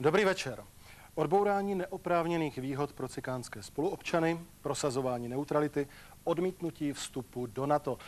Dobrý večer. Odbourání neoprávněných výhod pro cikánské spoluobčany, prosazování neutrality, odmítnutí vstupu do NATO.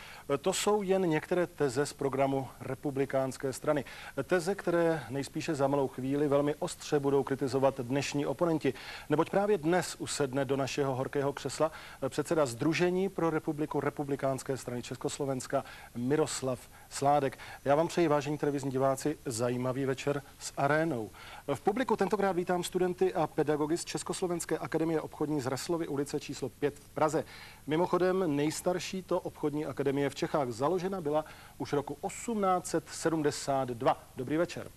To jsou jen některé teze z programu republikánské strany. Teze, které nejspíše za malou chvíli velmi ostře budou kritizovat dnešní oponenti. Neboť právě dnes usedne do našeho horkého křesla předseda Združení pro republiku republikánské strany Československa Miroslav Sládek. Já vám přeji, vážení televizní diváci, zajímavý večer s arénou. V publiku tentokrát vítám studenty a pedagogy z Československé akademie obchodní z Reslovy ulice číslo 5 v Praze. Mimochodem nejstarší to obchodní akademie v Čechách založena byla už roku 1872. Dobrý večer.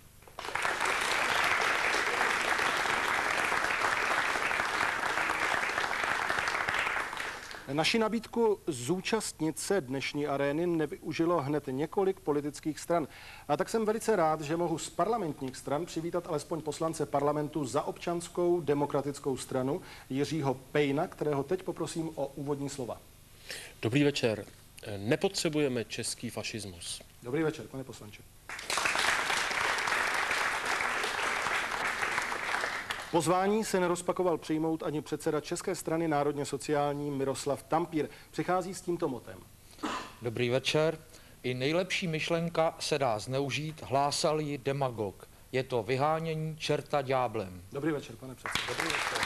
Naši nabídku zúčastnit se dnešní arény nevyužilo hned několik politických stran. A tak jsem velice rád, že mohu z parlamentních stran přivítat alespoň poslance parlamentu za občanskou demokratickou stranu Jiřího Pejna, kterého teď poprosím o úvodní slova. Dobrý večer. Nepotřebujeme český fašismus. Dobrý večer, pane poslanče. Pozvání se nerozpakoval přijmout ani předseda České strany národně sociální Miroslav Tampír. Přichází s tímto motem. Dobrý večer. I nejlepší myšlenka se dá zneužít, hlásal ji demagog. Je to vyhánění čerta ďáblem. Dobrý večer, pane předsedo. Dobrý večer.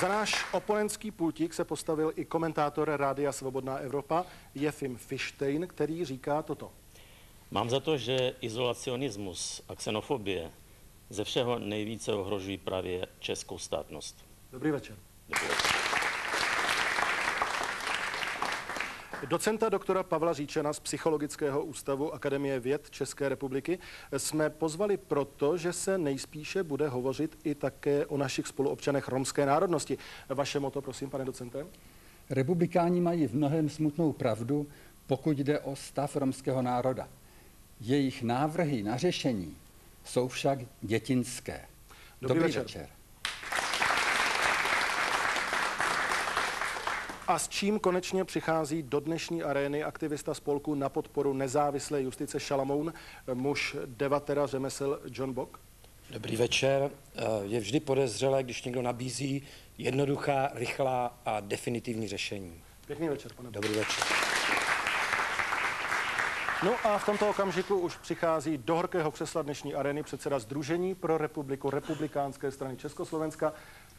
Za náš oponentský pultík se postavil i komentátor Rádia Svobodná Evropa Jefim Fištejn, který říká toto. Mám za to, že izolacionismus a xenofobie ze všeho nejvíce ohrožují právě českou státnost. Dobrý večer. Dobrý večer. Docenta doktora Pavla Říčena z Psychologického ústavu Akademie věd České republiky jsme pozvali proto, že se nejspíše bude hovořit i také o našich spoluobčanech romské národnosti. Vaše moto, prosím, pane docente? Republikáni mají v mnohem smutnou pravdu, pokud jde o stav romského národa. Jejich návrhy na řešení jsou však dětinské. Dobrý, Dobrý večer. večer. A s čím konečně přichází do dnešní arény aktivista spolku na podporu nezávislé justice Šalamoun, muž devatera řemesel John Bock? Dobrý večer. Eh, Je vždy podezřelé, když někdo nabízí jednoduchá, rychlá a definitivní řešení. Pěkný večer, pane. Dobrý večer. No a v tomto okamžiku už přichází do horkého křesla dnešní arény předseda Združení pro republiku republikánské strany Československa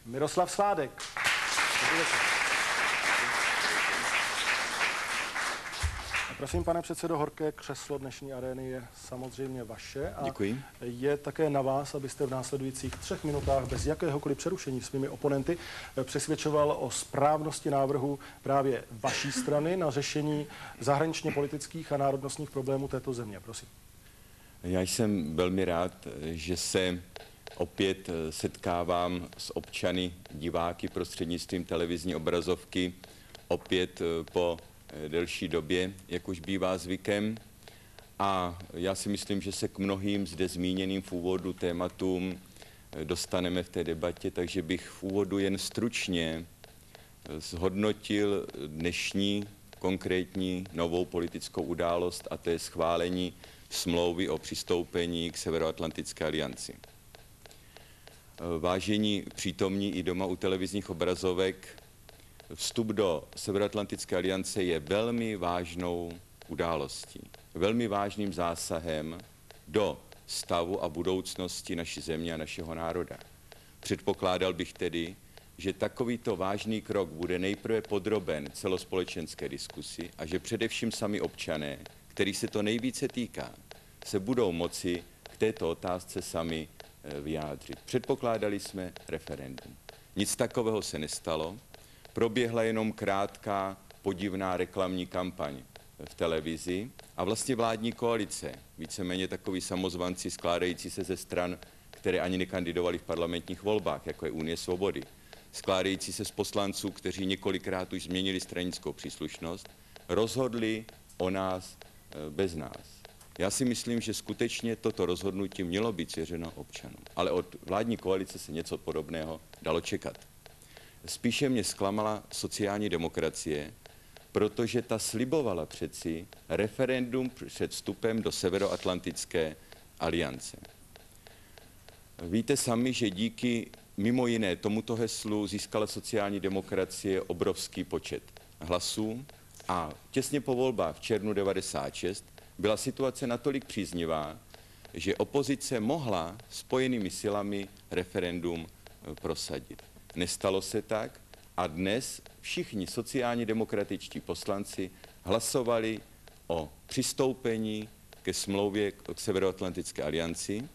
Miroslav Sládek. Dobrý večer. A Prosím, pane předsedo, horké křeslo dnešní arény je samozřejmě vaše a Děkuji. je také na vás, abyste v následujících třech minutách bez jakéhokoliv přerušení svými oponenty eh, přesvědčoval o správnosti návrhu právě vaší strany na řešení zahraničně politických a národnostních problémů této země. Prosím. Já jsem velmi rád, že se opět eh, setkávám s občany, diváky prostřednictvím televizní obrazovky, opět eh, po delší době, jak už bývá zvykem. A já si myslím, že se k mnohým zde zmíněným v úvodu tématům eh, dostaneme v té debatě, takže bych v úvodu jen stručně eh, zhodnotil dnešní konkrétní novou politickou událost a to je schválení smlouvy o přistoupení k Severoatlantické alianci. Eh, Vážení přítomní i doma u televizních obrazovek, vstup do Severoatlantické aliance je velmi vážnou událostí, velmi vážným zásahem do stavu a budoucnosti naší země a našeho národa. Předpokládal bych tedy, že takovýto vážný krok bude nejprve podroben celospolečenské diskusi a že především sami občané, který se to nejvíce týká, se budou moci k této otázce sami eh, vyjádřit. Předpokládali jsme referendum. Nic takového se nestalo. Proběhla jenom krátká podivná reklamní kampaň v televizi a vlastně vládní koalice, víceméně takový samozvanci skládající se ze stran, které ani nekandidovali v parlamentních volbách, jako je Unie svobody, skládající se z poslanců, kteří několikrát už změnili stranickou příslušnost, rozhodli o nás eh, bez nás. Já si myslím, že skutečně toto rozhodnutí mělo být svěřeno občanům, ale od vládní koalice se něco podobného dalo čekat. Spíše mě zklamala sociální demokracie, protože ta slibovala přeci referendum před vstupem do Severoatlantické aliance. Víte sami, že díky mimo jiné tomuto heslu získala sociální demokracie obrovský počet hlasů a těsně po volbách v červnu 96 byla situace natolik příznivá, že opozice mohla spojenými silami referendum prosadit. Nestalo se tak a dnes všichni sociálně demokratičtí poslanci hlasovali o přistoupení ke smlouvě k Severoatlantické alianci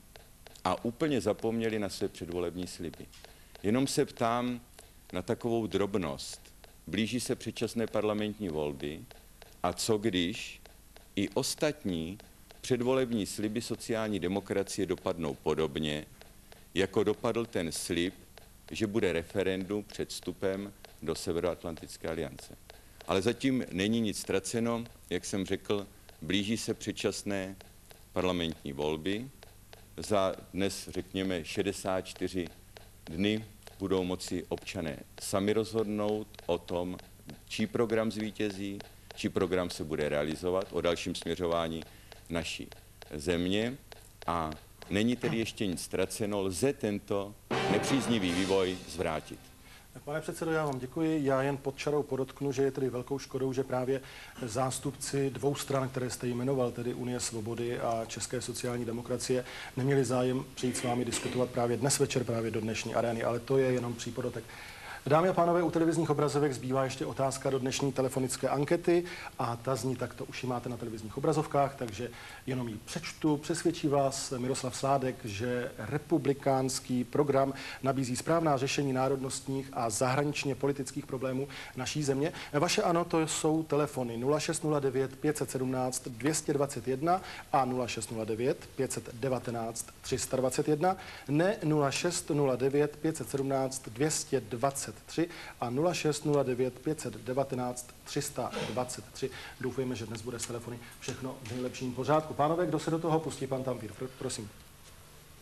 a úplně zapomněli na své předvolební sliby. Jenom se ptám na takovou drobnost. Blíží se předčasné parlamentní volby a co když i ostatní předvolební sliby sociální demokracie dopadnou podobně, jako dopadl ten slib, že bude referendum před vstupem do Severoatlantické aliance. Ale zatím není nic ztraceno, jak jsem řekl, blíží se předčasné parlamentní volby. Za dnes, řekněme, 64 dny budou moci občané sami rozhodnout o tom, čí program zvítězí, čí program se bude realizovat, o dalším směřování naší země a není tedy ještě nic ztraceno, lze tento nepříznivý vývoj zvrátit. Pane předsedo, já vám děkuji. Já jen pod čarou podotknu, že je tedy velkou škodou, že právě zástupci dvou stran, které jste jmenoval, tedy Unie svobody a České sociální demokracie, neměli zájem přijít s vámi diskutovat právě dnes večer, právě do dnešní arény, ale to je jenom přípodotek. Dámy a pánové, u televizních obrazovek zbývá ještě otázka do dnešní telefonické ankety a ta zní takto. Už ji máte na televizních obrazovkách, takže jenom ji přečtu. Přesvědčí vás Miroslav Sládek, že republikánský program nabízí správná řešení národnostních a zahraničně politických problémů naší země. Vaše ano, to jsou telefony 0609 517 221 a 0609 519 321, ne 0609 517 220 323 a 0609 519 323. Doufejme, že dnes bude s telefony všechno v nejlepším pořádku. Pánové, kdo se do toho pustí? Pan Tampír, prosím.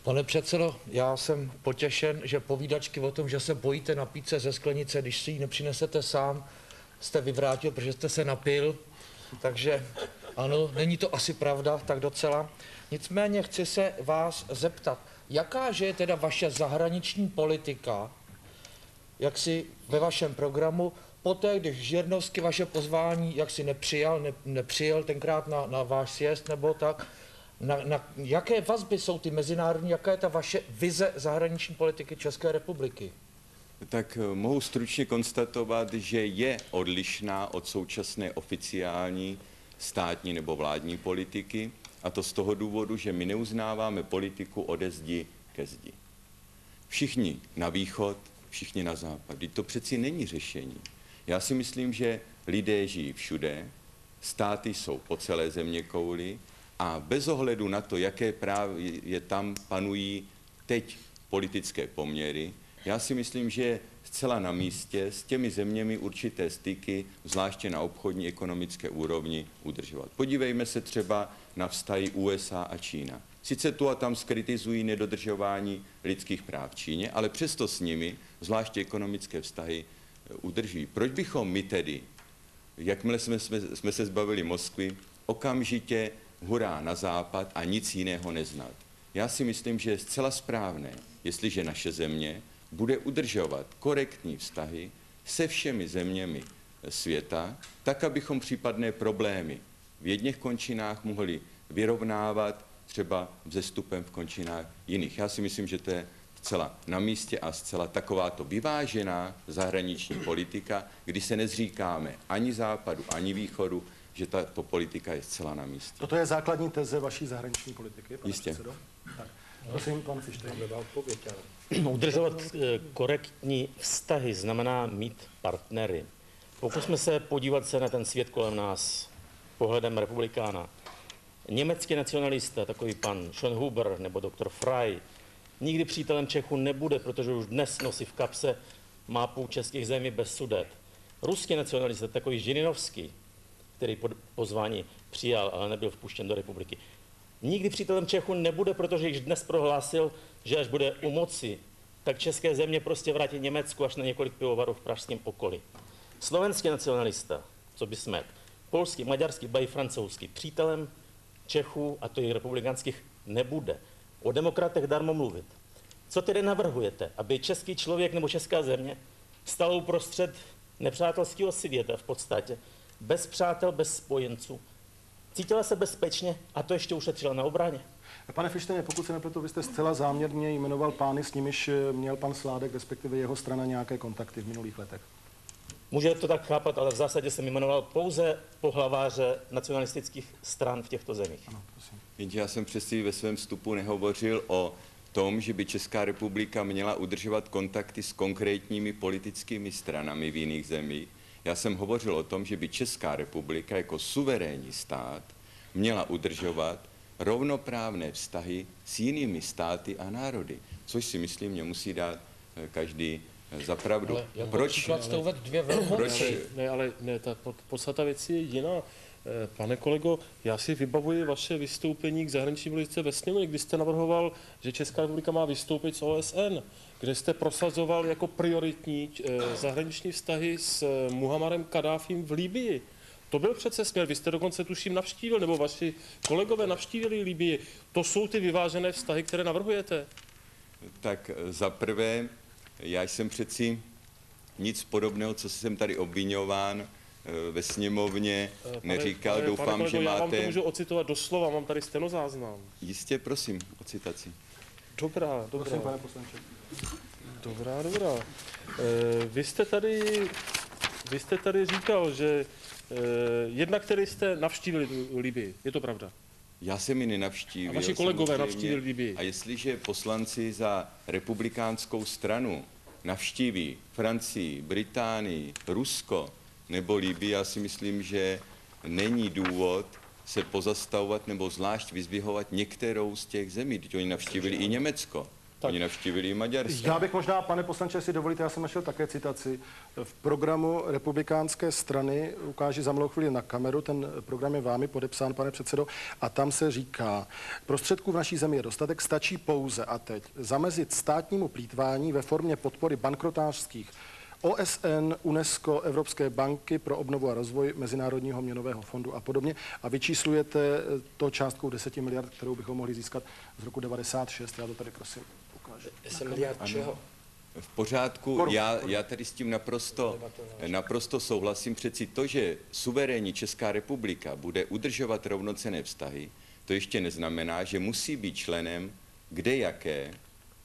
Pane předsedo, já jsem potěšen, že povídačky o tom, že se bojíte napít se ze sklenice, když si ji nepřinesete sám, jste vyvrátil, protože jste se napil. Takže ano, není to asi pravda, tak docela. Nicméně chci se vás zeptat, jaká je teda vaše zahraniční politika jak si ve vašem programu, poté, když Žirnovsky vaše pozvání jak si nepřijal, ne, nepřijel tenkrát na, na váš sjezd nebo tak, na, na, jaké vazby jsou ty mezinárodní, jaká je ta vaše vize zahraniční politiky České republiky? Tak eh, mohu stručně konstatovat, že je odlišná od současné oficiální státní nebo vládní politiky, a to z toho důvodu, že my neuznáváme politiku ode zdi ke zdi. Všichni na východ všichni na západ. To přeci není řešení. Já si myslím, že lidé žijí všude, státy jsou po celé země kouli a bez ohledu na to, jaké právě tam panují teď politické poměry, já si myslím, že zcela na místě s těmi zeměmi určité styky, zvláště na obchodní ekonomické úrovni, udržovat. Podívejme se třeba na vztahy USA a Čína. Sice tu a tam skritizují nedodržování lidských práv v Číně, ale přesto s nimi, zvláště ekonomické vztahy, eh, udržují. Proč bychom my tedy, jakmile jsme, jsme, jsme se zbavili Moskvy, okamžitě hurá na západ a nic jiného neznat? Já si myslím, že je zcela správné, jestliže naše země bude udržovat korektní vztahy se všemi zeměmi světa, tak, abychom případné problémy v jedných končinách mohli vyrovnávat třeba vzestupem v končinách jiných. Já si myslím, že to je zcela na místě a zcela takováto vyvážená zahraniční politika, kdy se nezříkáme ani západu, ani východu, že tato politika je zcela na místě. Toto je základní teze vaší zahraniční politiky, pane Jistě. předsedo? Tak. Prosím, pan Fištejn. Udržovat eh, korektní vztahy znamená mít partnery. Pokusme se podívat se na ten svět kolem nás pohledem republikána. Německý nacionalista, takový pan Schönhuber nebo doktor Frey, nikdy přítelem Čechu nebude, protože už dnes nosí v kapse mapu českých zemí bez sudet. Ruský nacionalista, takový Žirinovský, který pozvání přijal, ale nebyl vpuštěn do republiky, nikdy přítelem Čechu nebude, protože již dnes prohlásil, že až bude u moci, tak české země prostě vrátí Německu až na několik pivovarů v pražském okolí. Slovenský nacionalista, co by smet, polský, maďarský, bají francouzský, přítelem Čechů, a to i republikánských, nebude. O demokratech darmo mluvit. Co tedy navrhujete? Aby český člověk nebo česká země stala uprostřed nepřátelského světa v podstatě, bez přátel, bez spojenců. Cítila se bezpečně a to ještě ušetřila na obraně. Pane Fištene, pokud se nepletu, vy jste zcela záměrně jmenoval pány, s nimiž eh, měl pan Sládek, respektive jeho strana, nějaké kontakty v minulých letech. Můžete to tak chápat, ale v zásadě jsem jmenoval pouze pohlaváře nacionalistických stran v těchto zemích. Ano, prosím. Jenže já jsem přesně ve svém vstupu nehovořil o tom, že by Česká republika měla udržovat kontakty s konkrétními politickými stranami v jiných zemích. Já jsem hovořil o tom, že by Česká republika jako suverénní stát měla udržovat rovnoprávné vztahy s jinými státy a národy, což si myslím, mě musí dát eh, každý eh, za pravdu. Ale Proč? příklad jste uvedl dvě Proč? velmoci. Ne, ale ne, ta pod- podstata věci je jiná. Eh, Pane kolego, já si vybavuji vaše vystoupení k zahraniční politice ve sněmovně, kdy jste navrhoval, že Česká republika má vystoupit z OSN, kde jste prosazoval jako prioritní eh, zahraniční vztahy s eh, Muhammadem Kadáfím v Líbii. To byl přece směr, vy jste dokonce tuším navštívil, nebo vaši kolegové navštívili Líbii. To jsou ty vyvážené vztahy, které navrhujete. Tak za prvé, já jsem přeci nic podobného, co jsem tady obvinován ve sněmovně, Eh, neříkal. pane, Doufám, pane kolego, že Já vám to máte... můžu ocitovat doslova, mám tady stenozáznam. Jistě, prosím, o citaci. Dobrá, dobrá. Prosím, pane poslanče. Dobrá, dobrá. E, vy jste tady, vy jste tady říkal, že e, jednak tedy jste navštívili Libii, je to pravda? Já jsem ji nenavštívil. A vaši kolegové navštívili Libii. A jestliže poslanci za republikánskou stranu navštíví Francii, Británii, Rusko nebo Libii, já si myslím, že není důvod se pozastavovat nebo zvlášť vyzvihovat některou z těch zemí. Teď oni navštívili i Německo. Tak. Oni navštívili i Maďarsko. Já bych možná, pane poslanče, si dovolíte, já jsem našel také citaci. V programu republikánské strany, ukáži za malou chvíli na kameru, ten program je vámi podepsán, pane předsedo, a tam se říká, prostředků v naší zemi je dostatek, stačí pouze a teď zamezit státnímu plítvání ve formě podpory bankrotářských OSN, UNESCO, Evropské banky pro obnovu a rozvoj Mezinárodního měnového fondu a podobně. A vyčíslujete to částkou 10 miliard, kterou bychom mohli získat z roku 96. Já to tady prosím ukážu. 10 miliard čeho? V pořádku, Korun. já, já tady s tím naprosto, naprosto souhlasím. Přeci to, že suverénní Česká republika bude udržovat rovnocené vztahy, to ještě neznamená, že musí být členem kde jaké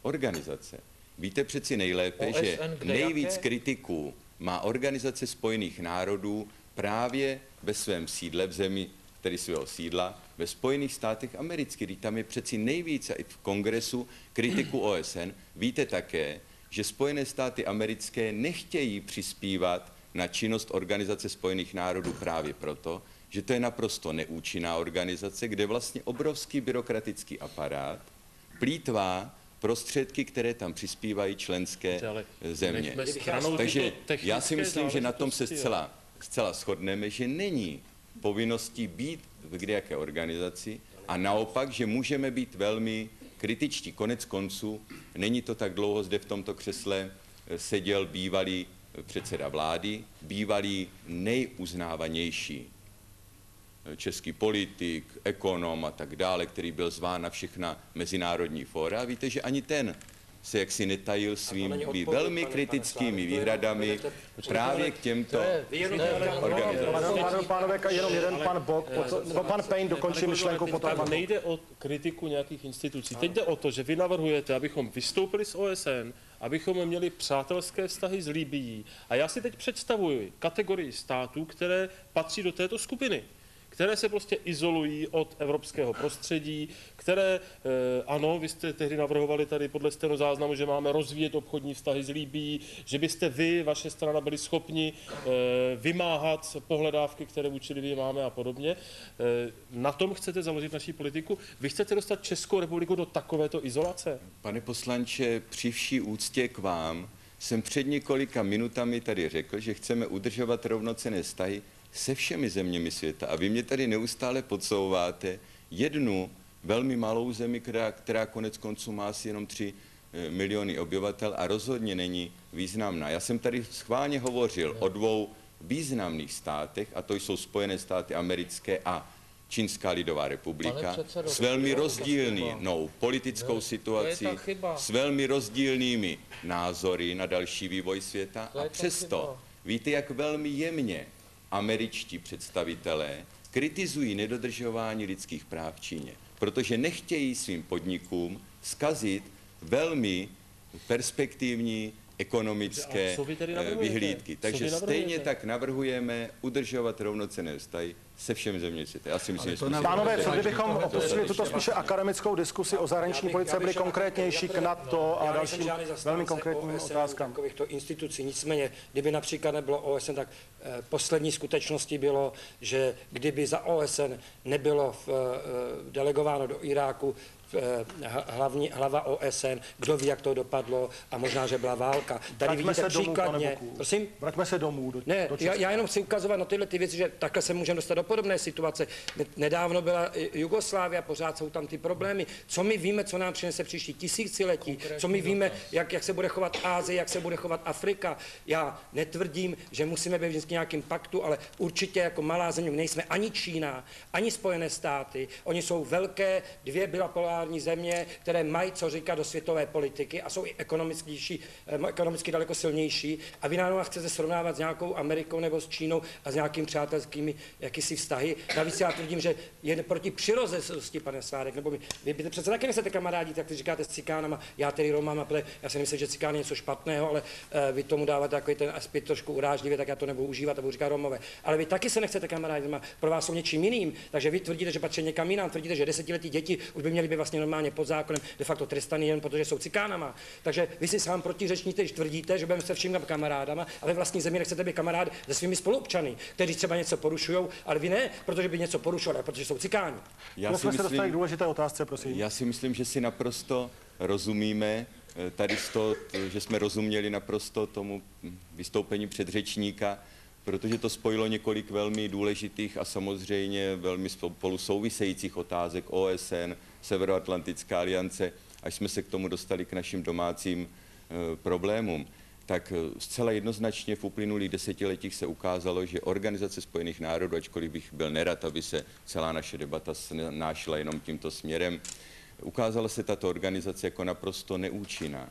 organizace. Víte přeci nejlépe, OSN že nejvíc jaké? kritiků má Organizace spojených národů právě ve svém sídle, v zemi, tedy svého sídla, ve Spojených státech amerických, kdy tam je přeci nejvíce i v kongresu kritiku OSN. Víte také, že Spojené státy americké nechtějí přispívat na činnost Organizace spojených národů právě proto, že to je naprosto neúčinná organizace, kde vlastně obrovský byrokratický aparát plítvá prostředky, které tam přispívají členské země. Takže já si myslím, že na tom se zcela, zcela shodneme, že není povinností být v kdejaké organizaci a naopak, že můžeme být velmi kritičtí. Konec konců, není to tak dlouho zde v tomto křesle eh, seděl bývalý předseda vlády, bývalý nejuznávanější český politik, ekonom a tak dále, který byl zván na všechna mezinárodní fóra. A víte, že ani ten se jaksi netajil svými není odpověď, velmi pane- kritickými pane je- výhradami budete- právě k těmto organizacím. Pánové, jenom jeden pan Bok, pan Payne dokončí myšlenku, potom pan nejde o kritiku nějakých institucí. Teď jde o to, že vy navrhujete, abychom vystoupili z OSN, abychom měli přátelské vztahy s Libií. A já si teď představuji kategorii států, které patří do této skupiny které se prostě izolují od evropského prostředí, které, eh, ano, vy jste tehdy navrhovali tady podle stenozáznamu, že máme rozvíjet obchodní vztahy s Líbí, že byste vy, vaše strana, byli schopni eh, vymáhat pohledávky, které vůči Libii máme a podobně. Eh, Na tom chcete založit naší politiku? Vy chcete dostat Českou republiku do takovéto izolace? Pane poslanče, při vší úctě k vám jsem před několika minutami tady řekl, že chceme udržovat rovnocené vztahy se všemi zeměmi světa. A vy mě tady neustále podsouváte jednu velmi malou zemi, která, která konec konců má asi jenom 3 miliony obyvatel a rozhodně není významná. Já jsem tady schválně hovořil o dvou významných státech, a to jsou Spojené státy americké a Čínská lidová republika předsedo, s velmi rozdílnou politickou Ne, situací, s velmi rozdílnými názory na další vývoj světa a přesto chyba. víte, jak velmi jemně američtí představitelé kritizují nedodržování lidských práv v Číně, protože nechtějí svým podnikům skazit velmi perspektivní ekonomické eh, vyhlídky. Takže vy stejně tak navrhujeme udržovat rovnocenné vztahy se všemi zeměmi světa. Já si myslím, že Pánové, co kdybychom opustili tuto spíše akademickou diskusi o zahraniční politice, byli konkrétnější k NATO a dalším velmi konkrétním otázkám? Takovýchto institucí. Nicméně, kdyby například nebylo OSN, tak eh, poslední skutečností bylo, že kdyby za OSN nebylo eh, delegováno do Iráku hlavní, hlava OSN, kdo ví, jak to dopadlo a možná, že byla válka. Tady Vraťme vidíte se domů, pane příkladně, Boku. prosím, Vraťme se domů do, ne, do já, já jenom chci ukazovat na tyhle ty věci, že takhle se můžeme dostat do podobné situace. Ne- Nedávno byla Jugoslávia, pořád jsou tam ty problémy. Co my víme, co nám přinese příští tisíciletí? Co my víme, jak, jak se bude chovat Ázie, jak se bude chovat Afrika? Já netvrdím, že musíme být vždycky nějakým paktu, ale určitě jako malá země nejsme ani Čína, ani Spojené státy. Oni jsou velké dvě bilapolární země, které mají co říkat do světové politiky a jsou i ekonomičtější, eh, ekonomicky daleko silnější. A vy nám chcete srovnávat s nějakou Amerikou nebo s Čínou a s nějakými přátelskými jakýsi vztahy. Navíc já tvrdím, že je proti přirozenosti, pane Sládek, nebo vy byste přece taky nechcete kamarádi, tak ty říkáte s cikánama, já tedy Romám a protože já si myslím, že cikán je něco špatného, ale uh, vy tomu dáváte takový ten aspekt trošku urážlivě, tak já to nebudu užívat a budu říkat Romové. Ale vy taky se nechcete kamarádi, pro vás jsou něčím jiným, takže vy tvrdíte, že patří někam jinam, tvrdíte, že desetiletí děti už by měly být vlastně normálně pod zákonem de facto trestaný jen protože jsou cikánama. Takže vy si sám protiřečníte, když tvrdíte, že budeme se vším kamarádama, a ve vlastní zemi nechcete být kamarád se svými spoluobčany, kteří třeba něco porušují, ale vy ne, protože by něco porušovali, protože jsou cikáni. Já Jsme si se dostali k myslím, důležité otázce, prosím. já si myslím, že si naprosto rozumíme eh, tady z toho, že jsme rozuměli naprosto tomu vystoupení předřečníka, protože to spojilo několik velmi důležitých a samozřejmě velmi spolu souvisejících otázek OSN, Severoatlantická aliance, až jsme se k tomu dostali k našim domácím eh, problémům tak eh, zcela jednoznačně v uplynulých desetiletích se ukázalo, že Organizace spojených národů, ačkoliv bych byl nerad, aby se celá naše debata nášla jenom tímto směrem, ukázala se tato organizace jako naprosto neúčinná.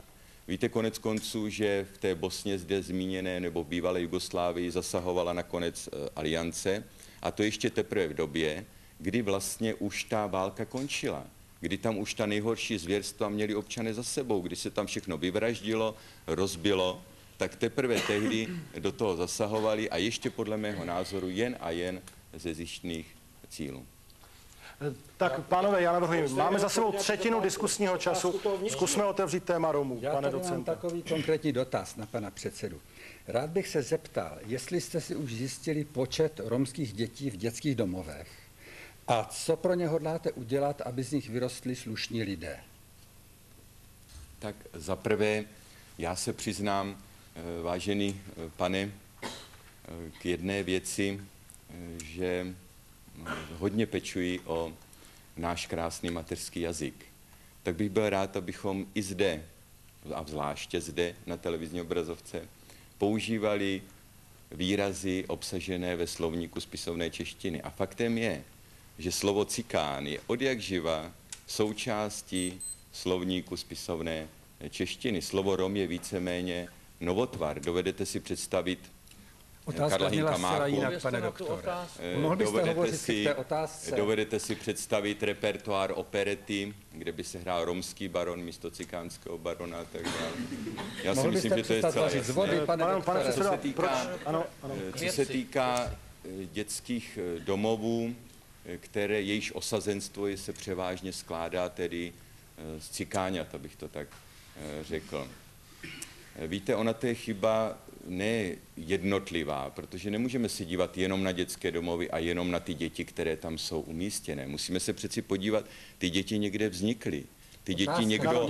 Víte konec konců, že v té Bosně zde zmíněné nebo v bývalé Jugoslávii zasahovala nakonec eh, aliance a to ještě teprve v době, kdy vlastně už ta válka končila kdy tam už ta nejhorší zvěrstva měli občané za sebou, kdy se tam všechno vyvraždilo, rozbilo, tak teprve tehdy do toho zasahovali a ještě podle mého názoru jen a jen ze zjištných cílů. Tak, pánové, já navrhuji, máme za sebou třetinu diskusního času, zkusme otevřít téma Romů, Já pane tady mám docente. takový konkrétní dotaz na pana předsedu. Rád bych se zeptal, jestli jste si už zjistili počet romských dětí v dětských domovech a co pro ně hodláte udělat, aby z nich vyrostli slušní lidé. Tak za prvé, já se přiznám, eh, vážený eh, pane, eh, k jedné věci, že hodně pečuji o náš krásný mateřský jazyk. Tak bych byl rád, abychom i zde, a zvláště zde na televizní obrazovce, používali výrazy obsažené ve slovníku spisovné češtiny. A faktem je, že slovo cikán je od jak živa součástí slovníku spisovné češtiny. Slovo Rom je víceméně novotvar. Dovedete si představit Otázka Karla Hinka zcela Máku. jinak, pane doktore. Eh, Mohl byste dovedete hovořit si k té otázce? Dovedete si představit repertoár operety, kde by se hrál romský baron místo cikánského barona a tak dále. Já si myslím, že to je celé jasné. vody, pane Pane, pane předsedo, se týká- proč? Ano, ano. Eh, Co se týká eh, dětských eh, domovů, eh, které jejíž osazenstvo je- se převážně skládá tedy eh, z cikáňat, abych to tak eh, řekl. Eh, Víte, ona to je chyba ne jednotlivá, protože nemůžeme se dívat jenom na dětské domovy a jenom na ty děti, které tam jsou umístěné. Musíme se přeci podívat, ty děti někde vznikly. Ty děti někdo,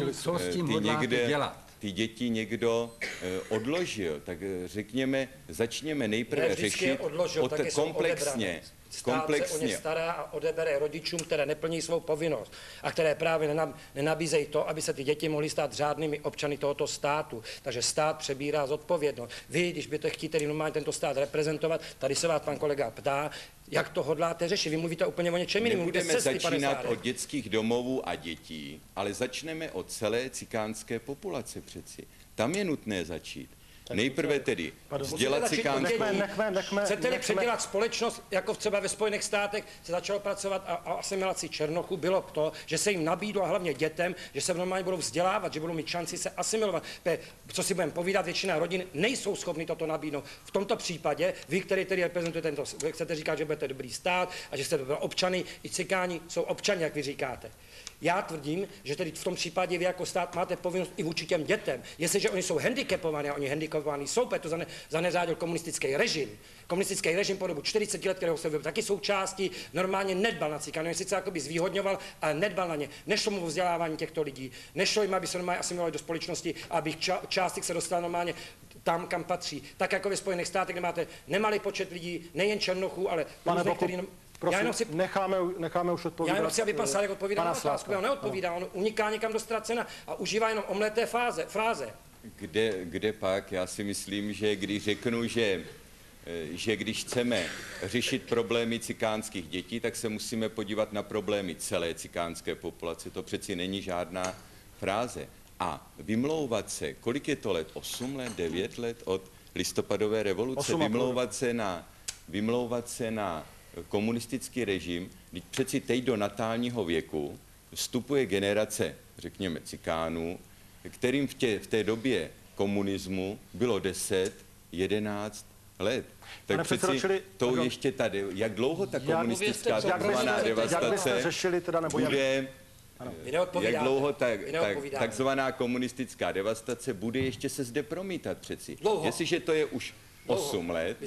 ty někde, dělat? ty děti někdo odložil. Tak řekněme, začněme nejprve řešit od- komplexně odebrané. Stát se o ně komplexně stará a odebere rodičům, které neplní svou povinnost a které právě nenab- nenabízejí to, aby se ty děti mohly stát řádnými občany tohoto státu. Takže stát přebírá zodpovědnost. Vy, když byste chtít tedy normálně tento stát reprezentovat, tady se vás pan kolega ptá, jak to hodláte řešit. Vy mluvíte úplně o něčem jiném. pane začínat od dětských domovů a dětí, ale začneme od celé cikánské populace přeci. Tam je nutné začít. Nejprve tedy vzdělat nechme, nechme, Chcete-li předělat společnost, jako třeba ve Spojených státech se začalo pracovat a, a asimilaci černochů, bylo to, že se jim nabídlo a hlavně dětem, že se normálně budou vzdělávat, že budou mít šanci se asimilovat. Pe- Co si budeme povídat, většina rodin nejsou schopni toto nabídnout. V tomto případě, vy, který tedy reprezentujete tento, chcete říkat, že budete dobrý stát a že jste dobrý občany, i cikáni jsou občani, jak vy říkáte. Já tvrdím, že tedy v tom případě vy jako stát máte povinnost i vůči těm dětem. Jestliže oni jsou handicapovaní a oni handicapovaní jsou, protože to zane, zaneřádil komunistický režim. Komunistický režim po dobu 40 let, kterého se byl taky součástí, normálně nedbal na cikány. On sice jakoby zvýhodňoval, ale nedbal na ně. Nešlo mu o vzdělávání těchto lidí. Nešlo jim, aby se normálně asimilovali do společnosti, aby ča, část se dostala normálně tam, kam patří. Tak jako ve Spojených státech, kde máte nemalý počet lidí, nejen černochů, ale Pane různých, Boku, který... prosím, já jenom si necháme, necháme už odpovídat. já jenom chci, aby pan eh, Sládek odpovídal na otázku. On neodpovídá, on uniká někam do ztracena a užívá jenom omleté fáze, fráze. Kde, kde pak? Já si myslím, že když řeknu, že, eh, že když chceme řešit problémy cikánských dětí, tak se musíme podívat na problémy celé cikánské populace. To přeci není žádná fráze. A vymlouvat se, kolik je to let? 8 let, 9 let od listopadové revoluce? Vymlouvat se na, vymlouvat se na komunistický režim, když přeci teď do natálního věku vstupuje generace, řekněme, cikánů, kterým v, tě, v té době komunismu bylo 10, 11 let. Tak Pane předsedo, přeci čili- to pardon. ještě tady, jak dlouho ta komunistická Jak takzvaná jak devastace řešili teda, nebo jak, bude, Vy neodpovídáte. jak dlouho ta, neodpovídáte. takzvaná komunistická devastace bude ještě se zde promítat přeci. Dlouho. Jestliže to je už. 8 let,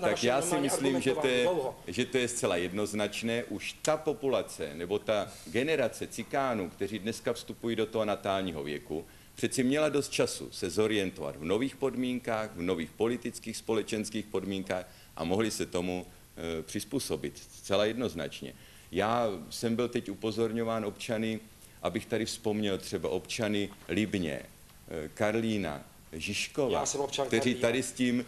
tak já si myslím, že to, je, že to je zcela jednoznačné. Už ta populace nebo ta generace cikánů, kteří dneska vstupují do toho natálního věku, přeci měla dost času se zorientovat v nových podmínkách, v nových politických, společenských podmínkách a mohli se tomu e, přizpůsobit zcela jednoznačně. Já jsem byl teď upozorňován občany, abych tady vzpomněl třeba občany Libně, e, Karlína, Žižkova, Já jsem občan kteří tady s tím,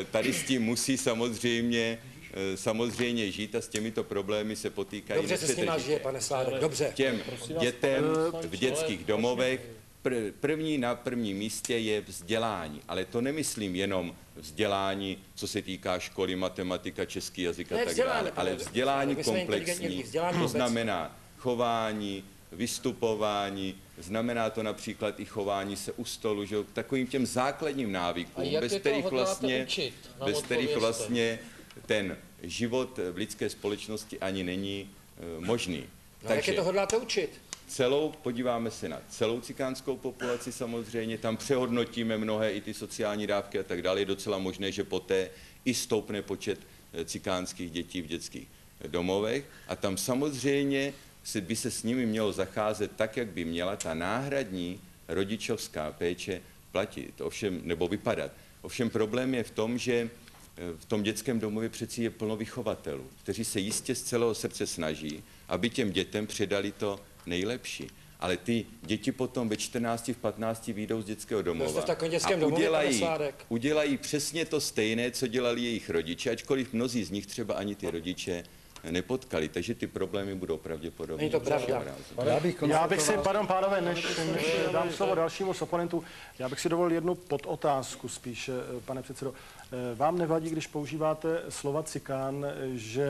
eh, tady s tím musí samozřejmě, eh, samozřejmě žít a s těmito problémy se potýkají Dobře se s nima žije, pane Sládek, dobře. Těm dětem v dětských domovech pr- první na prvním místě je vzdělání, ale to nemyslím jenom vzdělání, co se týká školy, matematika, český jazyk a tak dále, ale vzdělání komplexní, to znamená chování, vystupování, znamená to například i chování se u stolu, že takovým těm základním návykům, jak bez kterých vlastně, učit? Bez kterých vlastně ten život v lidské společnosti ani není e, možný. No, jak je to hodláte učit? celou, podíváme se na celou cikánskou populaci samozřejmě, tam přehodnotíme mnohé i ty sociální dávky a tak dále. Je docela možné, že poté i stoupne počet eh, cikánských dětí v dětských domovech a tam samozřejmě se, by se s nimi mělo zacházet tak, jak by měla ta náhradní rodičovská péče platit, ovšem, nebo vypadat. Ovšem problém je v tom, že eh, v tom dětském domově přeci je plno vychovatelů, kteří se jistě z celého srdce snaží, aby těm dětem předali to nejlepší. Ale ty děti potom ve 14, v 15 výjdou z dětského domova dětském a udělají, udělají přesně to stejné, co dělali jejich rodiče, ačkoliv mnozí z nich třeba ani ty rodiče nepotkali, takže ty problémy budou pravděpodobně. Není to pravda. Já bych Já bych si, pardon, pánové, než, než dám slovo dalšímu z oponentů, já bych si dovolil jednu podotázku spíše, eh, pane předsedo. Eh, Vám nevadí, když používáte slova cikán, eh, že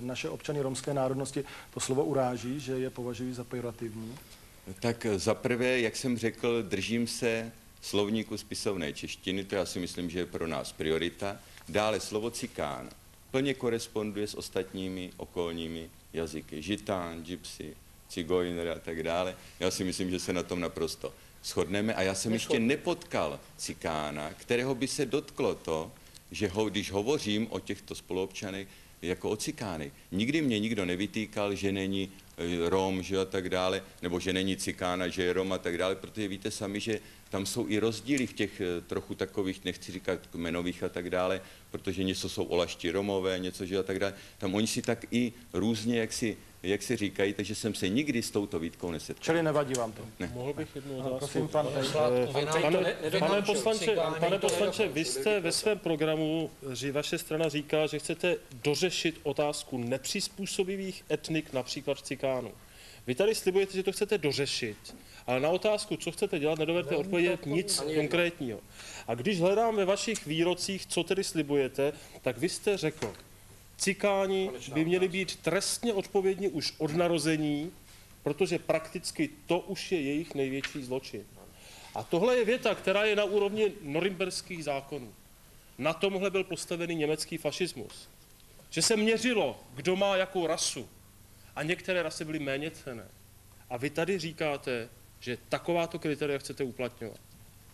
naše občany romské národnosti to slovo uráží, že je považují za pejorativní? Tak za prvé, jak jsem řekl, držím se slovníku spisovné češtiny, to já si myslím, že je pro nás priorita. Dále slovo cikán plně koresponduje s ostatními okolními jazyky. Žitán, gypsy, cigojner a tak dále. Já si myslím, že se na tom naprosto shodneme a já jsem ještě nepotkal cikána, kterého by se dotklo to, že ho, když hovořím o těchto spoluobčanech jako o cikánech, nikdy mě nikdo nevytýkal, že není eh, Rom, že a tak dále, nebo že není cikána, že je Rom a tak dále, protože víte sami, že tam jsou i rozdíly v těch eh, trochu takových, nechci říkat kmenových a tak dále, protože něco jsou olašti Romové, něco, že a tak dále. Tam oni si tak i různě, jak si, jak si říkají, takže jsem se nikdy s touto výtkou nesetkal. Čili nevadí vám to. Mohl bych jednu otázku? prosím, pan Pane, ne- pane poslanče, pane poslanče, vy jste ve svém programu, že vaše strana říká, že chcete dořešit otázku nepřizpůsobivých etnik, například cikánů. Vy tady slibujete, že to chcete dořešit, ale na otázku, co chcete dělat, nedovedete odpovědět nic konkrétního. A když hledám ve vašich výrocích, co tedy slibujete, tak vy jste řekl, cikáni by měli být trestně odpovědní už od narození, protože prakticky to už je jejich největší zločin. A tohle je věta, která je na úrovni norimberských zákonů. Na tomhle byl postavený německý fašismus. Že se měřilo, kdo má jakou rasu. A některé rasy byly méně cené. A vy tady říkáte, že takováto kritéria chcete uplatňovat.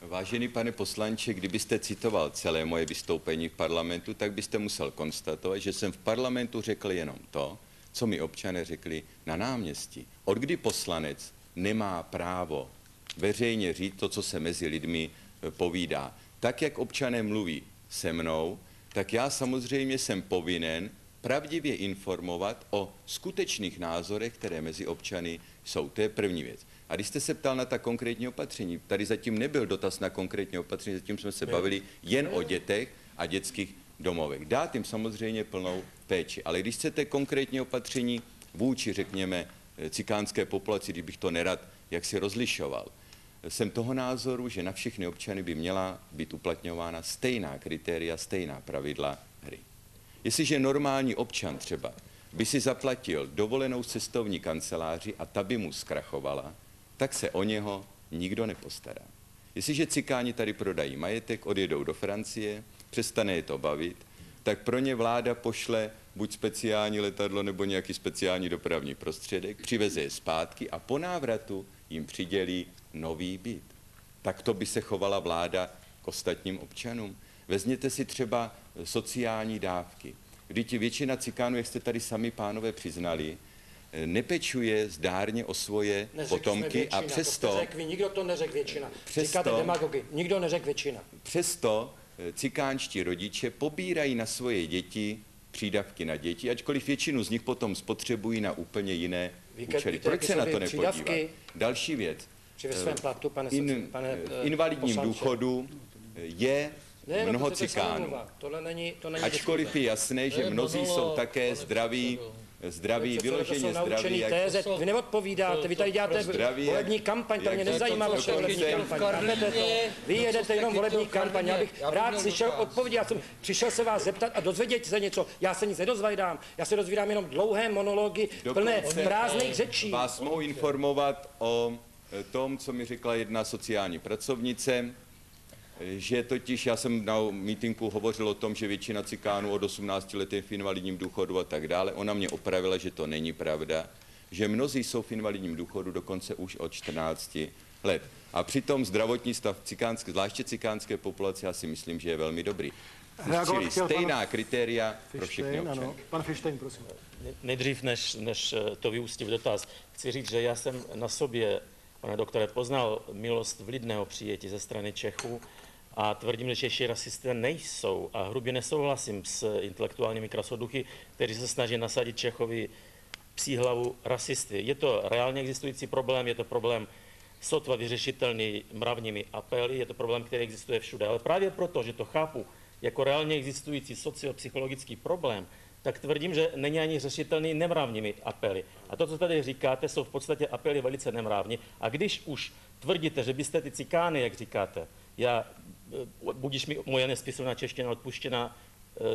Vážený pane poslanče, kdybyste citoval celé moje vystoupení v parlamentu, tak byste musel konstatovat, že jsem v parlamentu řekl jenom to, co mi občané řekli na náměstí. Od kdy poslanec nemá právo veřejně říct to, co se mezi lidmi eh, povídá. Tak, jak občané mluví se mnou, tak já samozřejmě jsem povinen pravdivě informovat o skutečných názorech, které mezi občany jsou. To je první věc. A když jste se ptal na ta konkrétní opatření, tady zatím nebyl dotaz na konkrétní opatření, zatím jsme se bavili jen o dětech a dětských domovech. Dát jim samozřejmě plnou péči, ale když chcete konkrétní opatření vůči, řekněme, cikánské populaci, kdybych to nerad jak si rozlišoval, jsem toho názoru, že na všechny občany by měla být uplatňována stejná kritéria, stejná pravidla hry. Jestliže normální občan třeba by si zaplatil dovolenou cestovní kanceláři a ta by mu zkrachovala, tak se o něho nikdo nepostará. Jestliže cikáni tady prodají majetek, odjedou do Francie, přestane je to bavit, tak pro ně vláda pošle buď speciální letadlo nebo nějaký speciální dopravní prostředek, přiveze je zpátky a po návratu jim přidělí nový byt. Tak to by se chovala vláda k ostatním občanům. Vezměte si třeba sociální dávky. Vždyť většina cikánů, jak jste tady sami pánové přiznali, nepečuje zdárně o svoje Neřekli potomky většina, a to přesto, jste řekli, nikdo to neřekl většina. Přesto- Říkáte demagogy, nikdo neřekl většina. přesto eh, cikánští rodiče pobírají na svoje děti přídavky na děti, ačkoliv většinu z nich potom spotřebují na úplně jiné Víte- účely. Proč se na to nepodívat? Další věc. Při ve svém platu, pane, In, pane eh, invalidním poslanče. důchodu je Ne, no, mnoho to to cikánů. Tohle není, to není Ačkoliv je jasné, To že mnozí jsou také zdraví, zdraví, vyloženě jsou zdraví, jak téze, vy neodpovídáte, vy tady děláte Zdraví, jak- volební kampaň, to jak mě nezajímá vaše volební kampaň. Vy jedete jenom volební kampaň, já bych rád slyšel odpovědi, já jsem přišel se vás zeptat a dozvědět se něco, já se nic nedozvídám, já se dozvídám jenom dlouhé monology, plné prázdných řečí. Vás mohu informovat o tom, co mi řekla jedna sociální pracovnice, že totiž já jsem na mítinku hovořil o tom, že většina cikánů od 18 let je v invalidním důchodu a tak dále. Ona mě opravila, že to není pravda, že mnozí jsou v invalidním důchodu dokonce už od 14 let. A přitom zdravotní stav cikánské, zvláště cikánské populace, já si myslím, že je velmi dobrý. Čili chtěl pan stejná kritéria pro všechny občany. ano. Pan Fištejn, prosím. Nejdřív, než, než eh, to vyústí v dotaz, chci říct, že já jsem na sobě, pane doktore, poznal milost vlidného přijetí ze strany Čechů a tvrdím, že Češi rasisté nejsou a hrubě nesouhlasím s intelektuálními krasoduchy, kteří se snaží nasadit Čechovi psí hlavu rasisty. Je to reálně existující problém, je to problém sotva vyřešitelný mravními apely, je to problém, který existuje všude. Ale právě proto, že to chápu jako reálně existující sociopsychologický problém, tak tvrdím, že není ani řešitelný nemravními apely. A to, co tady říkáte, jsou v podstatě apely velice nemravní. A když už tvrdíte, že byste ty cikány, jak říkáte, já, eh, budíš mi moje nespisovná čeština odpuštěna,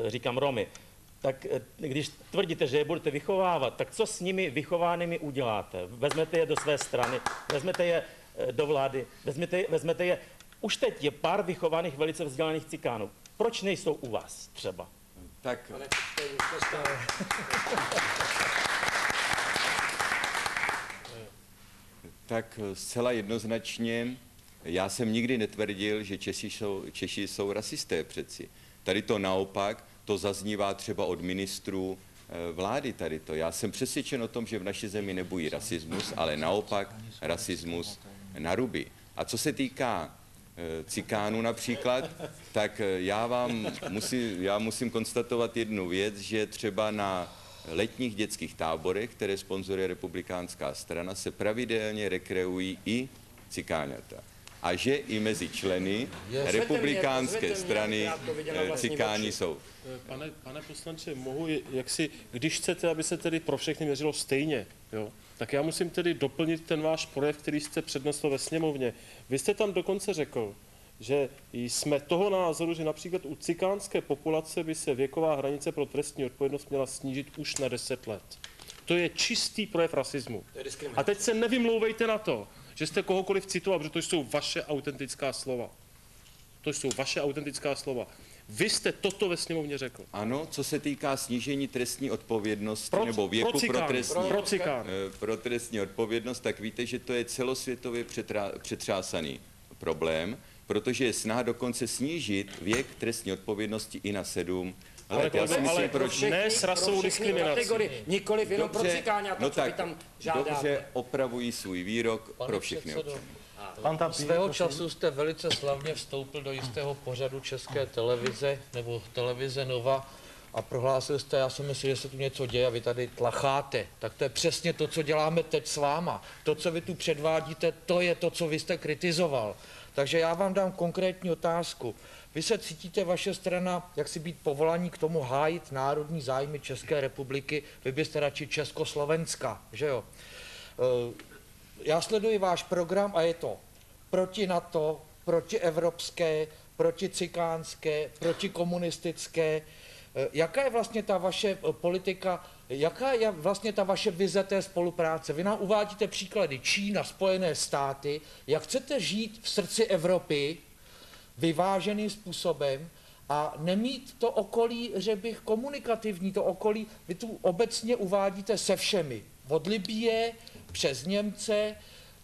eh, říkám Romy, tak eh, když tvrdíte, že je budete vychovávat, tak co s nimi vychovanými uděláte? Vezmete je do své strany, vezmete je do vlády, vezmete, je- vezmete je... Už teď je pár vychovaných, velice vzdělaných cikánů. Proč nejsou u vás třeba? Tak Tak zcela jednoznačně, já jsem nikdy netvrdil, že Češi jsou, Češi jsou rasisté přeci. Tady to naopak, to zaznívá třeba od ministrů eh, vlády tady to. Já jsem přesvědčen o tom, že v naší zemi nebují rasismus, ale naopak rasismus na ruby. A co se týká eh, cikánů například, tak eh, já vám musím, já musím konstatovat jednu věc, že třeba na letních dětských táborech, které sponzoruje republikánská strana, se pravidelně rekreují i cikáňata. A že i mezi členy Pozvěte republikánské mě, strany eh, cikáni jsou. Eh, Pane, pane poslanče, mohu, je- jak si, když chcete, aby se tedy pro všechny měřilo stejně, jo, tak já musím tedy doplnit ten váš projev, který jste přednesl ve sněmovně. Vy jste tam dokonce řekl, že jsme toho názoru, že například u cikánské populace by se věková hranice pro trestní odpovědnost měla snížit už na 10 let. To je čistý projev rasismu. Je. A teď se nevymlouvejte na to, že jste kohokoliv citoval, protože to jsou vaše autentická slova. To jsou vaše autentická slova. Vy jste toto ve sněmovně řekl. Ano, co se týká snížení trestní odpovědnosti Pro- nebo věku pro, cikány, trestní, pro eh, pro trestní odpovědnost, tak víte, že to je celosvětově přetrá, přetřásaný problém, protože je snaha dokonce snížit věk trestní odpovědnosti i na sedm Ale to- si myslím, ale proč všechny- ne s rasovou pro diskriminací. nikoliv jenom pro cikáňata, no co vy tak, tam žádáte. dobře opravují svůj výrok Pane pro všechny občany. Pan Svého času jste velice slavně vstoupil do jistého pořadu České televize nebo televize Nova a prohlásil jste, já si myslím, že se tu něco děje a vy tady tlacháte. Tak to je přesně to, co děláme teď s váma. To, co vy tu předvádíte, to je to, co vy jste kritizoval. Takže já vám dám konkrétní otázku. Vy se cítíte, vaše strana, jak si být povolaní k tomu hájit národní zájmy České republiky, vy byste radši Československa, že jo? Eh, já sleduji váš program a je to proti NATO, proti evropské, proti cikánské, proti komunistické. Eh, Jaká je vlastně ta vaše eh, politika, jaká je vlastně ta vaše vize té spolupráce? Vy nám uvádíte příklady Čína, Spojené státy. Jak chcete žít v srdci Evropy vyváženým způsobem a nemít to okolí, že bych komunikativní, to okolí, vy tu obecně uvádíte se všemi. Od Libie přes Němce,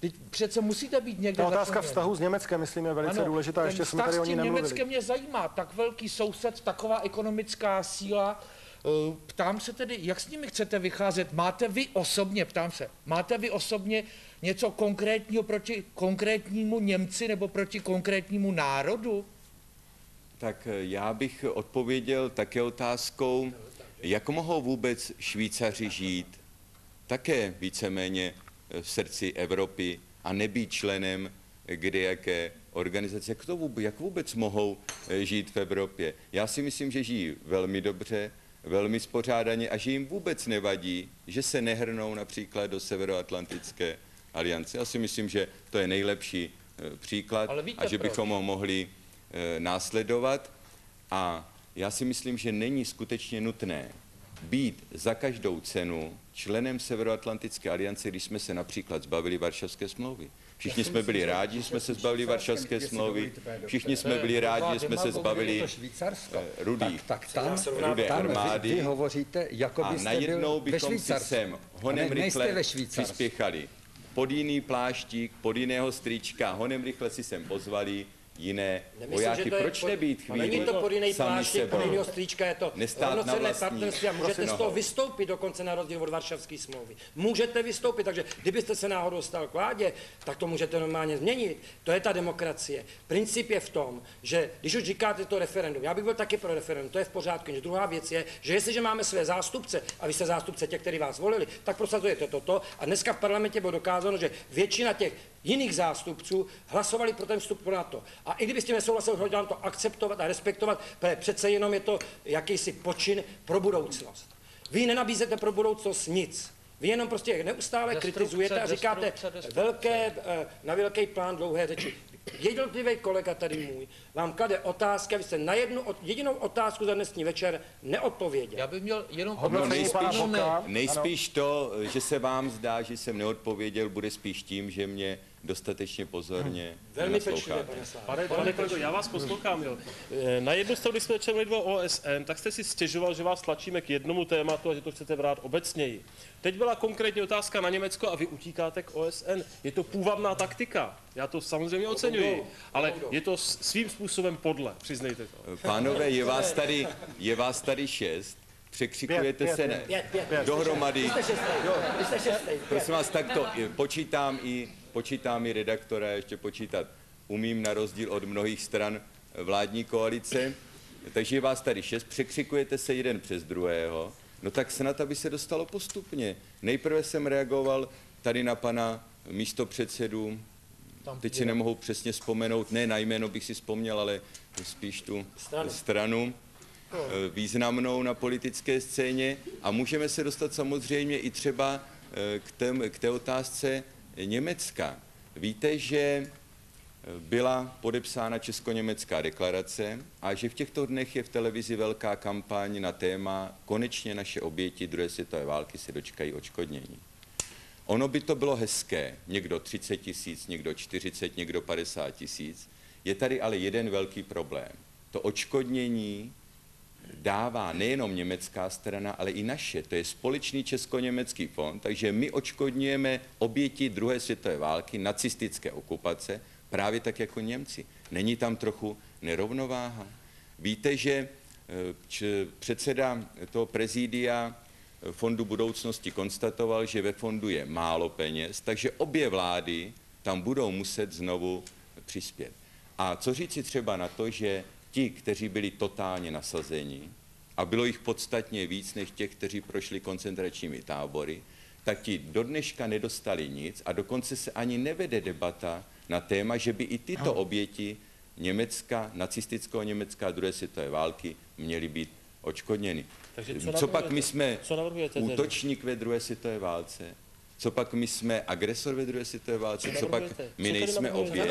Vy přece musíte být někde Ta otázka začleněn. vztahu s Německem, myslím, je velice Ano, důležitá, ještě jsme tady o s ní tím nemluvili. Německem mě zajímá, tak velký soused, taková ekonomická síla. Eh, Ptám se tedy, jak s nimi chcete vycházet? Máte vy osobně, ptám se, máte vy osobně něco konkrétního proti konkrétnímu Němci nebo proti konkrétnímu národu? Tak eh, já bych odpověděl také otázkou, jak mohou vůbec Švýcaři žít také víceméně v srdci Evropy a nebýt členem kdejaké organizace. Jak, to vůbec, jak vůbec mohou eh, žít v Evropě? Já si myslím, že žijí velmi dobře, velmi spořádaně a že jim vůbec nevadí, že se nehrnou například do Severoatlantické aliance. Já si myslím, že to je nejlepší eh, příklad a že proč? bychom ho mohli eh, následovat. A já si myslím, že není skutečně nutné být za každou cenu členem Severoatlantické aliance, když jsme se například zbavili Varšavské smlouvy. Všichni jsme byli rádi, že jsme se zbavili Varšavské smlouvy. Všichni jsme byli rádi, že jsme se zbavili eh, rudých, tak, tak tam, rudé tam armády. Vy, vy hovoříte, jako A byste najednou bychom si sem honem ne, rychle přispěchali. Pod jiný pláštík, pod jiného strýčka, honem rychle si sem pozvali jiné Nemyslím, vojáky. že to je Proč nebýt No, chvíli Není to pod jiný sami pláštěk, jiného strýčka, je to rovnocenné partnerství a můžete z toho nohou. vystoupit dokonce na rozdíl od Varšavské smlouvy. Můžete vystoupit, takže kdybyste se náhodou stal k vládě, tak to můžete normálně změnit. To je ta demokracie. Princip je v tom, že když už říkáte to referendum, já bych byl taky pro referendum, to je v pořádku. Jenže druhá věc je, že jestliže máme své zástupce, a vy jste zástupce těch, kteří vás volili, tak prosazujete toto. A dneska v parlamentě bylo dokázáno, že většina těch jiných zástupců hlasovali pro ten vstup pro NATO. A i kdyby s tím nesouhlasil, to akceptovat a respektovat, protože přece jenom je to jakýsi počin pro budoucnost. Vy nenabízete pro budoucnost nic. Vy jenom prostě neustále Destrukce, kritizujete a říkáte destrukce, destrukce. velké, eh, na velký plán dlouhé řeči. Jednotlivý kolega tady můj vám klade otázky a vy jste na jednu od- jedinou otázku za dnešní večer neodpověděl. Já bych měl jenom No, Hodnocení pana nejspíš, Boka. nejspíš to, že se vám zdá, že jsem neodpověděl, bude spíš tím, že mě dostatečně pozorně Velmi pečlivě, pane. Pane, pane kolego, já vás poslouchám. Jo. Eh, Na jednu stranu, když jsme začali mluvit o OSN, tak jste si stěžoval, že vás tlačíme k jednomu tématu a že to chcete brát obecněji. Teď byla konkrétní otázka na Německo a vy utíkáte k OSN. Je to půvabná taktika. Já to samozřejmě oceňuji, ale je to svým způsobem podle, přiznejte to. Pánové, je vás tady, je vás tady šest překřikujete Pět, se pět. ne, Pět, pět, dohromady. Jste šestý, jste šestý. Prosím vás, tak to i- počítám i, počítám i redaktora, ještě počítat umím na rozdíl od mnohých stran vládní koalice. Takže vás tady šest, překřikujete se jeden přes druhého, no tak snad, aby se dostalo postupně. Nejprve jsem reagoval tady na pana místopředsedu, teď si nemohu přesně vzpomenout, ne na jméno bych si vzpomněl, ale spíš tu stranu, stranu eh, významnou na politické scéně. A můžeme se dostat samozřejmě i třeba eh, k, tém, k té otázce Německa. Víte, že eh, byla podepsána česko-německá deklarace a že v těchto dnech je v televizi velká kampaň na téma konečně naše oběti druhé světové války se dočkají očkodnění. Ono by to bylo hezké, někdo 30 tisíc, někdo 40, někdo 50 tisíc. Je tady ale jeden velký problém. To očkodnění dává nejenom německá strana, ale i naše. To je společný česko-německý fond, takže my očkodňujeme oběti druhé světové války, nacistické okupace, právě tak jako Němci. Není tam trochu nerovnováha? Víte, že eh, předseda toho prezídia eh, Fondu budoucnosti konstatoval, že ve fondu je málo peněz, takže obě vlády tam budou muset znovu přispět. A co říci třeba na to, že ti, kteří byli totálně nasazeni, a bylo jich podstatně víc než těch, kteří prošli koncentračními tábory, tak ti do dneška nedostali nic a dokonce se ani nevede debata na téma, že by i tyto oběti Německa, nacistického Německa a druhé světové války měly být očkodněny. Takže co co pak my jsme Co útočník ve druhé světové válce? Co pak my jsme agresor ve druhé světové válce? Co pak my nejsme oběť?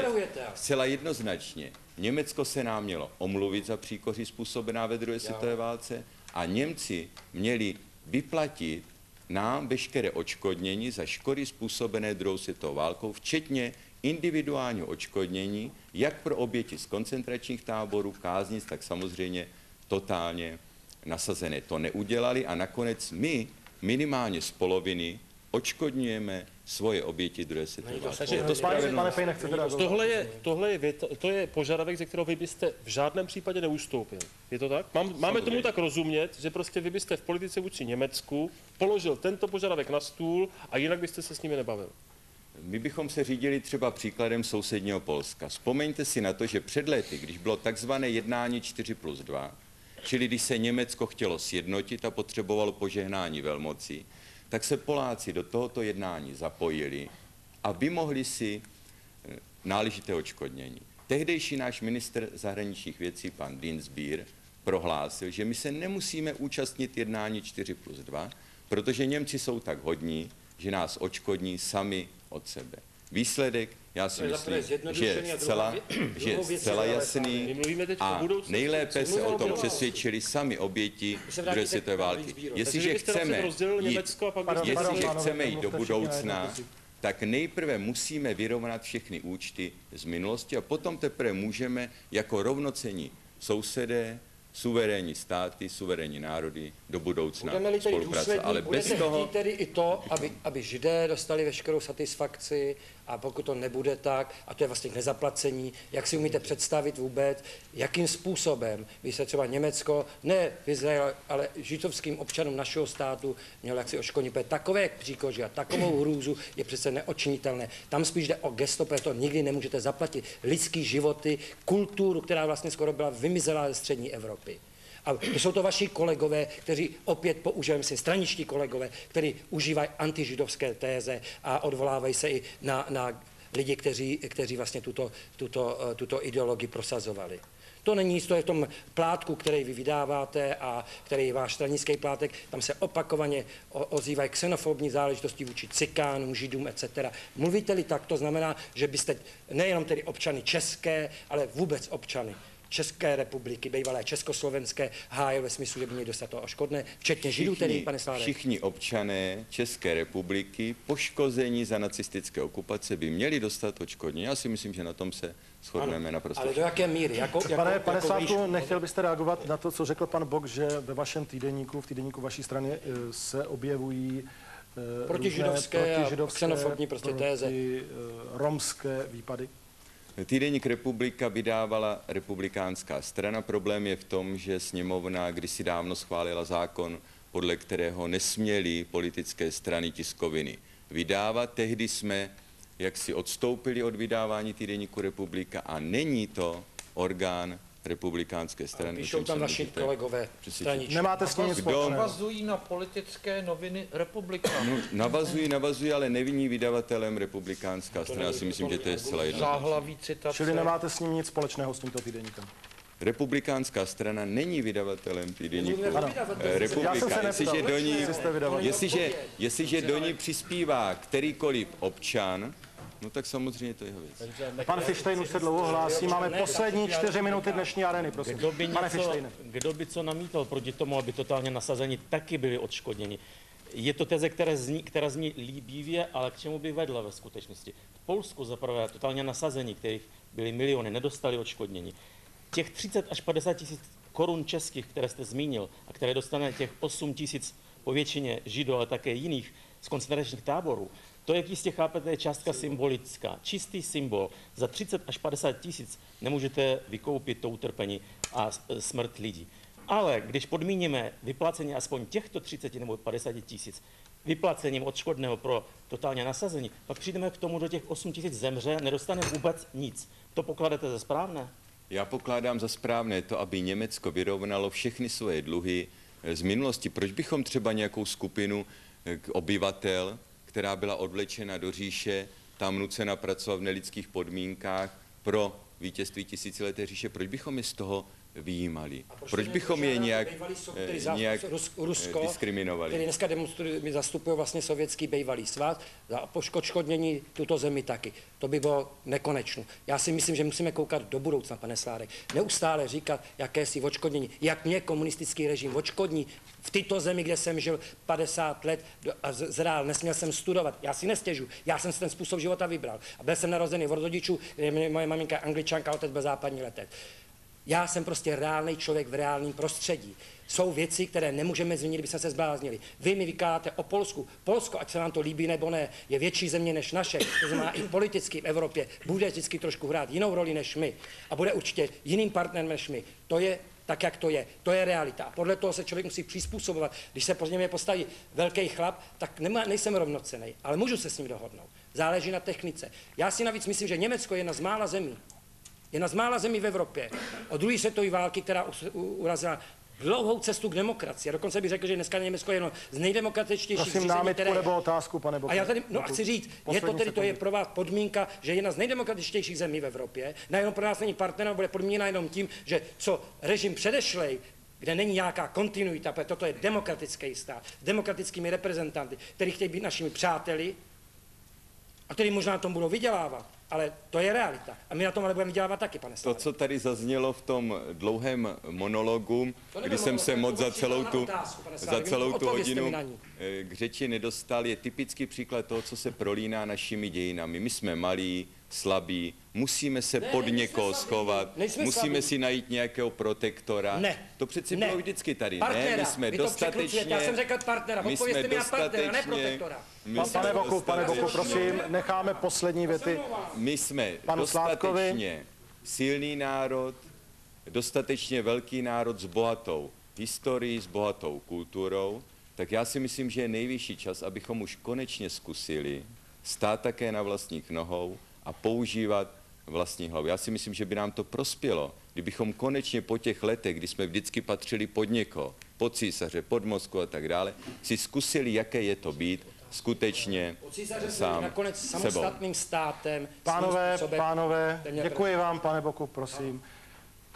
Zcela jednoznačně. Německo se nám mělo omluvit za příkoří způsobená ve druhé světové válce a Němci měli vyplatit nám veškeré očkodnění za škody způsobené druhou světovou válkou, včetně individuálního očkodnění, jak pro oběti z koncentračních táborů, káznic, tak samozřejmě totálně nasazené. To neudělali a nakonec my minimálně z poloviny očkodňujeme svoje oběti druhé světové války. Takže Je to Pane, spravedlnost. pane Pejne, chcete reagovat? Tohle je, tohle je, věta, to je požadavek, ze kterého vy byste v žádném případě neustoupil. Je to tak? Mám, máme tomu tak rozumět, že prostě vy byste v politice vůči Německu položil tento požadavek na stůl a jinak byste se s nimi nebavil. My bychom se řídili třeba příkladem sousedního Polska. Vzpomeňte si na to, že před lety, když bylo takzvané jednání 4 plus 2, čili když se Německo chtělo sjednotit a potřebovalo požehnání velmocí, tak se Poláci do tohoto jednání zapojili a vymohli si eh, náležité očkodnění. Tehdejší náš ministr zahraničních věcí, pan Dinsbier, prohlásil, že my se nemusíme účastnit jednání 4 plus 2, protože Němci jsou tak hodní, že nás očkodní sami od sebe. Výsledek, já si myslím, že je zcela, že je zcela jasný a nejlépe se o tom přesvědčili sami oběti se druhé světové války. Jestliže chceme jít Jestliže chceme jít do budoucna, tak nejprve musíme vyrovnat všechny účty z minulosti a potom teprve můžeme jako rovnocení sousedé, suverénní státy, suverénní národy do budoucna Budeme-li tedy spolupracovat. důslední, Ale bez toho, tedy i to, aby, aby židé dostali veškerou satisfakci a pokud to nebude tak, a to je vlastně k nezaplacení, jak si umíte představit vůbec, jakým způsobem by se třeba Německo, ne v Izraeli, ale židovským občanům našeho státu mělo jaksi oškodnit, protože takové příkoří a takovou hrůzu je přece neočinitelné. Tam spíš jde o gesto, protože to nikdy nemůžete zaplatit. Lidský životy, kulturu, která vlastně skoro byla vymizelá ze střední Evropy. A jsou to vaši kolegové, kteří opět používají si straničtí kolegové, kteří užívají antižidovské téze a odvolávají se i na, na lidi, kteří, kteří vlastně tuto, tuto, eh, tuto ideologii prosazovali. To není nic, to je v tom plátku, který vy vydáváte a který je váš stranický plátek, tam se opakovaně ozývají xenofobní záležitosti vůči cikánům, židům, etc. Mluvíte-li tak, to znamená, že byste nejenom tedy občany české, ale vůbec občany České republiky, bývalé československé, hájil ve smyslu, že by měli dostat to oškodné, včetně židů tedy, pane Slávek. všichni občané České republiky poškození za nacistické okupace by měli dostat očkodnění. Já si myslím, že na tom se shodneme naprosto. Ale do jaké míry? Jako, jako, Pane, jako pane Slávku, výšku? nechtěl byste reagovat na to, co řekl pan Bok, že ve vašem týdeníku, v týdeníku vaší strany eh, se objevují eh, Protižidovské různé a protižidovské, xenofobní prostě téze. proti, eh, romské výpady? Týdeník Republika vydávala republikánská strana. Problém je v tom, že sněmovna kdysi dávno schválila zákon, podle kterého nesměly politické strany tiskoviny vydávat. Tehdy jsme jak si odstoupili od vydávání týdeníku Republika a není to orgán republikánské strany. Píšou tam naši kolegové straničtí. Nemáte s tím nic. Navazují na politické noviny Republika. No, navazují, navazují, ale neviní vydavatelem republikánská strana. Já si myslím, že to je zcela jedno. Záhlaví citace. Čili nemáte s ním nic společného s tímto týdeníkem. Republikánská strana není vydavatelem týdeníku Ano. eh, Republika. Jestliže do ní, jestliže, jestliže do ní přispívá kterýkoliv občan, no tak samozřejmě to je jeho věc. Pan Fištejn už se dlouho hlásí. Máme poslední čtyři minuty dnešní arény, prosím. Kdo by, Pane něco, Fištejne. kdo by co namítal proti tomu, aby totálně nasazení taky byli odškodněni? Je to teze, která zní, která zní líbivě, ale k čemu by vedla ve skutečnosti? V Polsku zaprvé totálně nasazení, kterých byly miliony, nedostali odškodnění. Těch 30 až 50 tisíc korun českých, které jste zmínil, a které dostane těch 8 tisíc po většině židů, ale také jiných z koncentračních táborů, to, jak jistě chápete, je částka symbolická. Čistý symbol. Za 30 až 50 tisíc nemůžete vykoupit to utrpení a s- smrt lidí. Ale když podmíníme vyplacení aspoň těchto 30 nebo 50 tisíc vyplacením odškodného pro totálně nasazení, pak přijdeme k tomu, že těch 8 tisíc zemře, nedostane vůbec nic. To pokladete za správné? Já pokládám za správné to, aby Německo vyrovnalo všechny svoje dluhy eh, z minulosti. Proč bychom třeba nějakou skupinu obyvatel, která byla odvlečena do říše, tam nucena pracovat v nelidských podmínkách pro vítězství tisícileté říše, proč bychom je z toho vyjímali? Proč bychom je nějak, eh, nějak eh, Rusko, diskriminovali? který dneska demonstrují, my zastupují vlastně sovětský bývalý svaz, za poškodnění tuto zemi taky. To by bylo nekonečno. Já si myslím, že musíme koukat do budoucna, pane Sládek. Neustále říkat, jaké si odškodnění, jak mě komunistický režim odškodní v této zemi, kde jsem žil 50 let a zrál, nesměl jsem studovat. Já si nestěžu, já jsem si ten způsob života vybral. A byl jsem narozený od rodičů, kde moje maminka je angličanka, otec byl západní letec. Já jsem prostě reálný člověk v reálném prostředí. Jsou věci, které nemůžeme změnit, kdyby jsme se zbláznili. Vy mi vykládáte o Polsku. Polsko, ať se vám to líbí nebo ne, je větší země než naše. To znamená i politicky v Evropě bude vždycky trošku hrát jinou roli než my. A bude určitě jiným partnerem než my. To je tak, jak to je. To je realita. A podle toho se člověk musí přizpůsobovat. Když se proti mě postaví velký chlap, tak nemá, nejsem rovnocený, ale můžu se s ním dohodnout. Záleží na technice. Já si navíc myslím, že Německo je jedna z mála zemí, jedna z mála zemí v Evropě od druhé světové války, která urazila dlouhou cestu k demokracii. A dokonce bych řekl, že dneska Německo je jedno z nejdemokratičtějších Prosím zemí, námitku které nebo otázku, pane Boku. A já tady, no a chci říct, je to tedy, to je pro vás podmínka, že jedna z nejdemokratičtějších zemí v Evropě, nejenom pro nás není partnerem, bude podmíněna jenom tím, že co režim předešlej, kde není nějaká kontinuita, protože toto je demokratický stát, s demokratickými reprezentanty, kteří chtějí být našimi přáteli a kteří možná na tom budou vydělávat, ale to je realita. A my na tom ale budeme vydělávat taky, pane To, Slávek. co tady zaznělo v tom dlouhém monologu, To kdy jsem monolog, se to moc za celou tu, otázku, za celou tu hodinu eh, k řeči nedostal, je typický příklad toho, co se prolíná našimi dějinami. My jsme malí, slabí, musíme se Ne, pod někoho schovat, musíme slabí. si najít nějakého protektora. Ne. To přeci Ne. bylo vždycky tady. Partnera. Ne, my jsme Vy dostatečně... Já jsem řekl partnera. my jsme mi na partnera, ne dostatečně- protektora. my Pane Boku, pane Boku, prosím, necháme poslední věty. my jsme Panu Sládkovi. dostatečně silný národ, dostatečně velký národ s bohatou historií, s bohatou kulturou, tak já si myslím, že je nejvyšší čas, abychom už konečně zkusili stát také na vlastních nohou a používat vlastní hlavu. Já si myslím, že by nám to prospělo, kdybychom konečně po těch letech, kdy jsme vždycky patřili pod někoho, pod císaře, pod Moskvu a tak dále, si zkusili, jaké je to být skutečně Císaře sám nakonec sebou. samostatným státem. svým Pánové, způsobem. pánové, děkuji vám, pane Boku, prosím.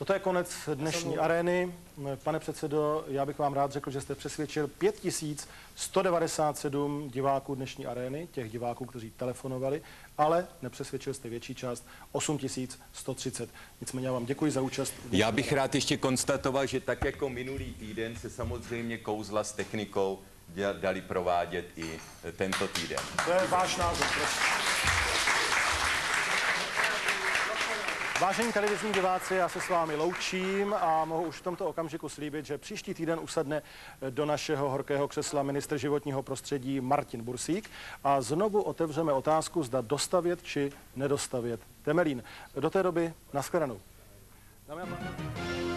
Toto je konec dnešní arény. Pane předsedo, já bych vám rád řekl, že jste přesvědčil 5197 diváků dnešní arény, těch diváků, kteří telefonovali, ale nepřesvědčil jste větší část, 8130. Nicméně já vám děkuji za účast. Já bych rád ještě konstatoval, že tak jako minulý týden se samozřejmě kouzla s technikou dali provádět i tento týden. To je váš názor, prosím. Vážení televizní diváci, já se s vámi loučím a mohu už v tomto okamžiku slíbit, že příští týden usedne do našeho horkého křesla ministr životního prostředí Martin Bursík a znovu otevřeme otázku, zda dostavět či nedostavět Temelín. Do té doby nashledanou. Dámy a pánové.